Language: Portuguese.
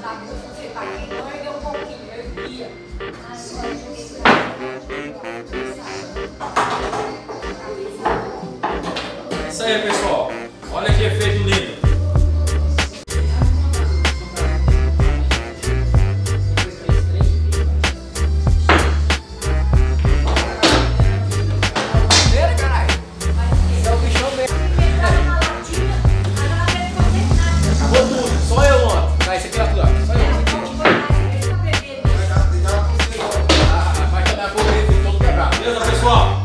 você tá ergueu um pouquinho. Isso aí, pessoal. Olha que efeito lindo. Beleza, pessoal?